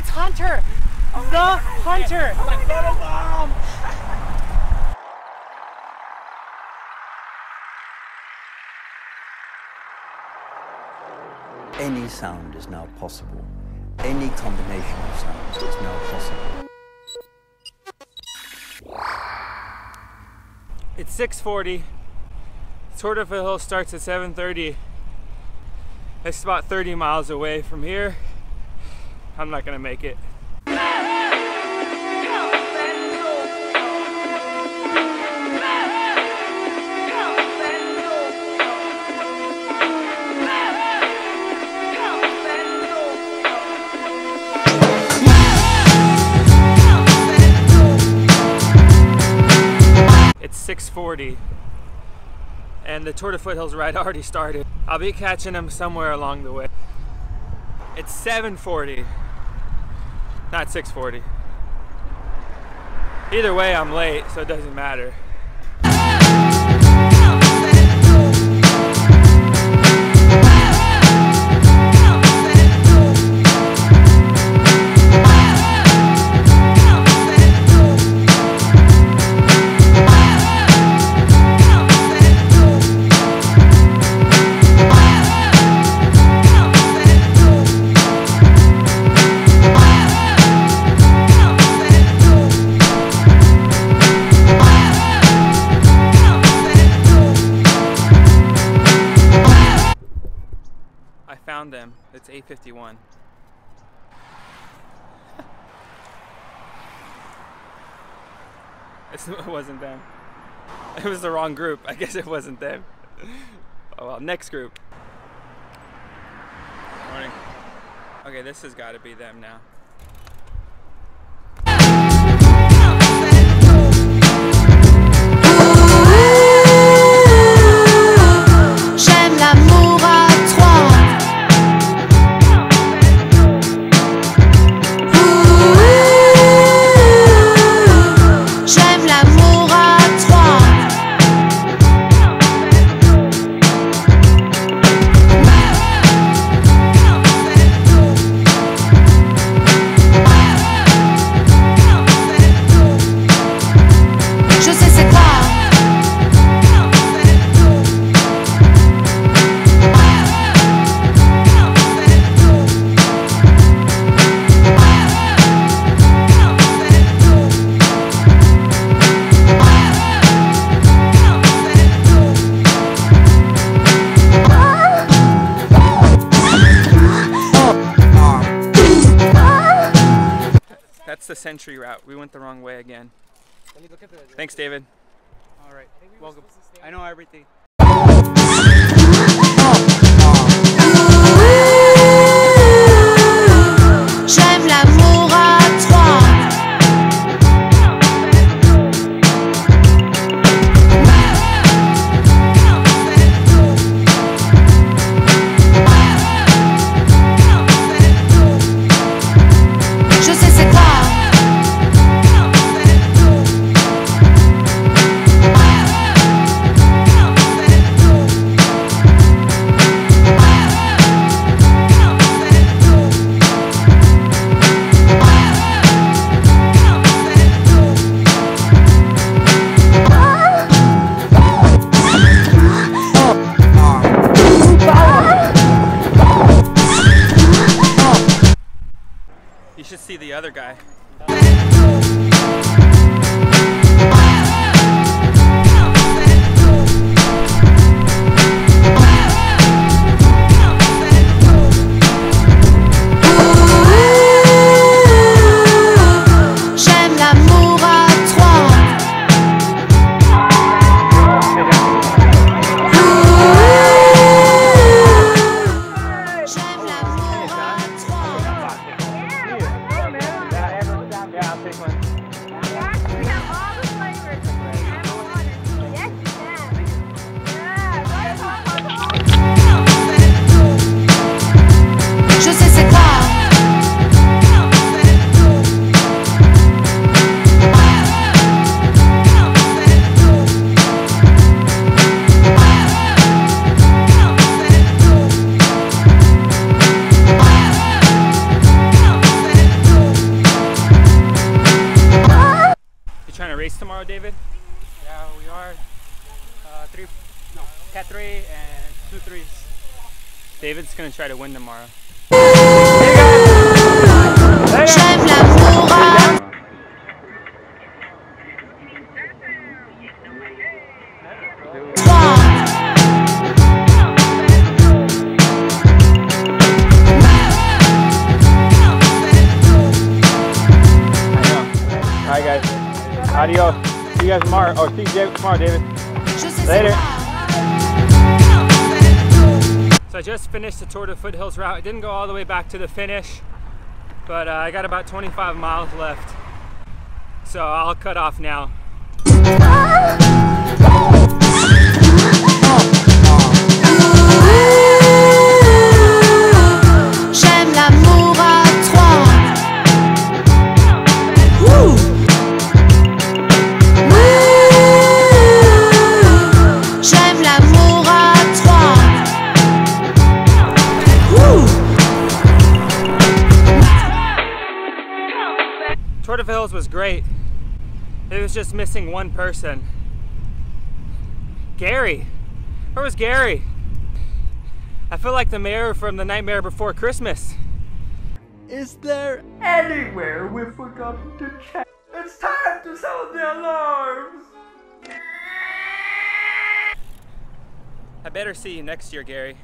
It's Hunter! the Hunter! Any sound is now possible. Any combination of sounds is now possible. It's 6:40. Tour de Hill starts at 7:30. It's about 30 miles away from here. I'm not gonna make it. It's 6:40, and the Tour de Foothills ride already started. I'll be catching them somewhere along the way. It's 7:40, not 6:40. Either way, I'm late, so it doesn't matter. Found them. It's 851. It's- it wasn't them. It was the wrong group. I guess it wasn't them. Oh well, next group. Morning. Okay, this has got to be them now. That's the Century route. We went the wrong way again. Let me look at the. Thanks, David. All right. Welcome. I know everything. Other guy. Three and two threes. David's gonna try to win tomorrow. Guys. Adios. See you guys tomorrow. Oh, see you tomorrow, David. Later. So I just finished the Tour de Foothills route. I didn't go all the way back to the finish, but uh, I got about 25 miles left. So I'll cut off now. De Foothills was great. It was just missing one person. Gary. Where was Gary? I feel like the mayor from The Nightmare Before Christmas. Is there anywhere we've forgotten to check? It's time to sound the alarms! I better see you next year, Gary.